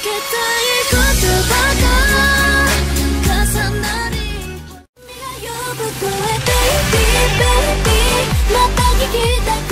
「また聞きたく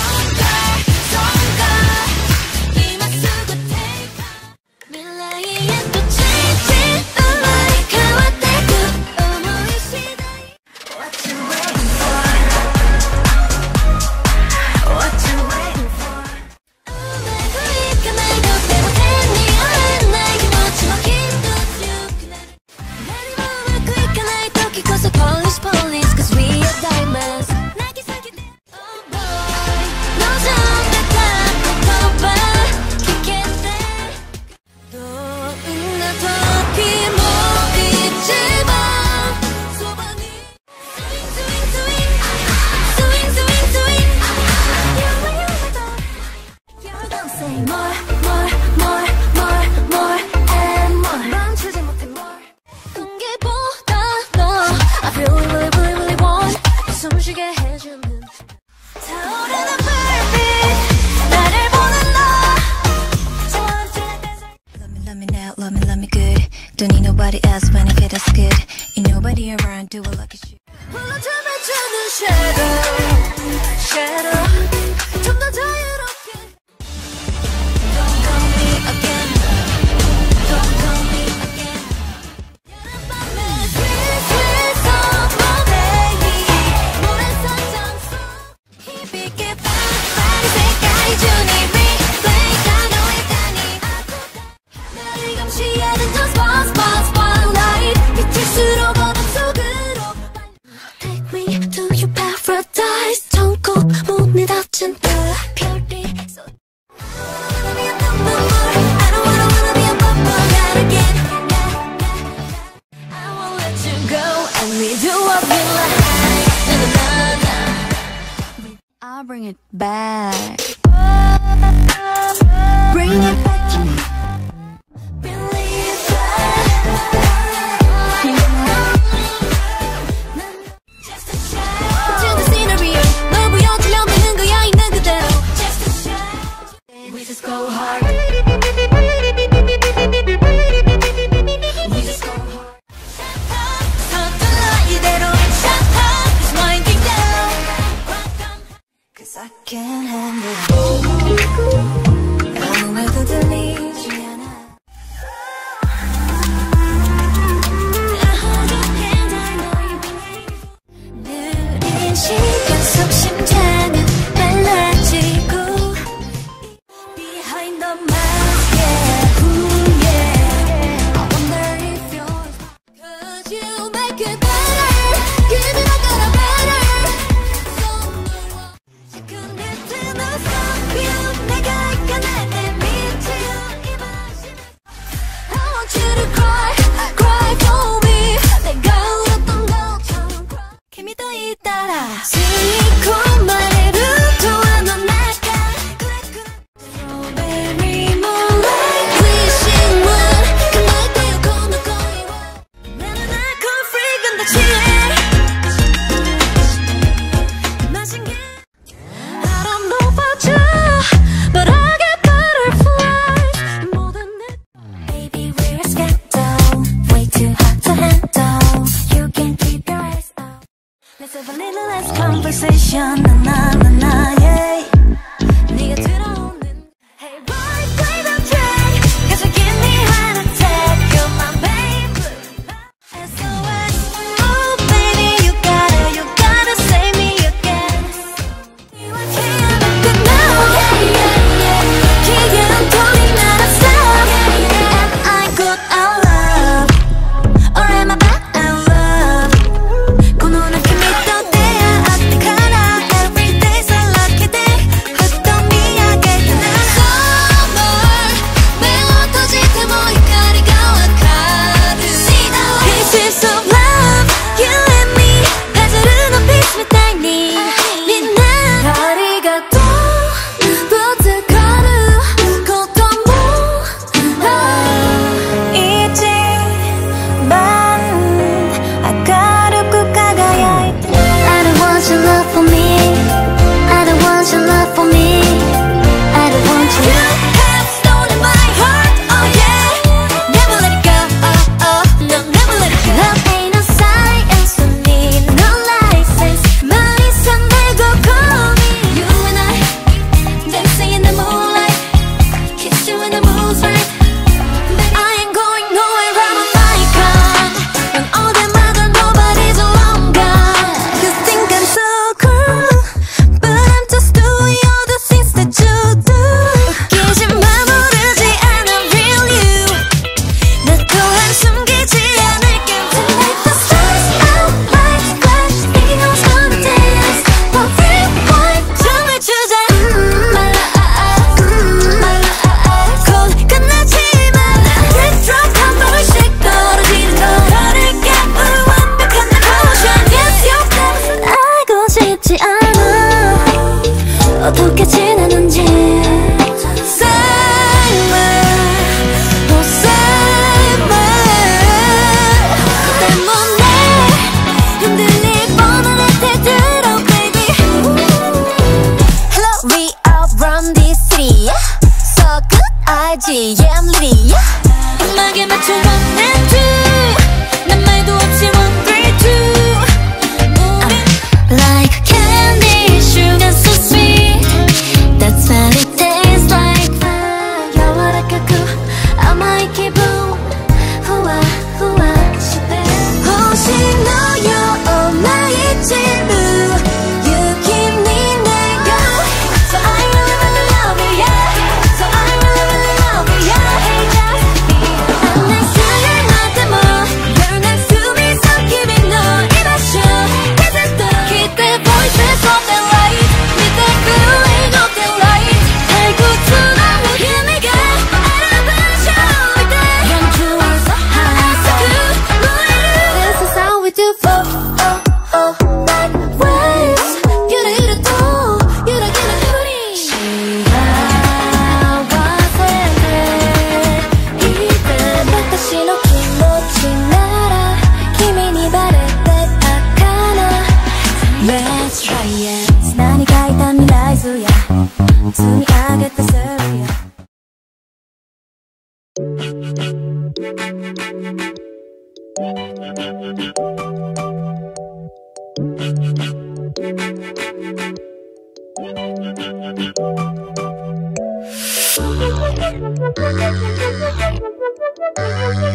my life.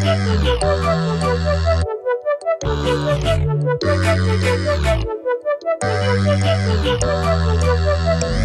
Thank you.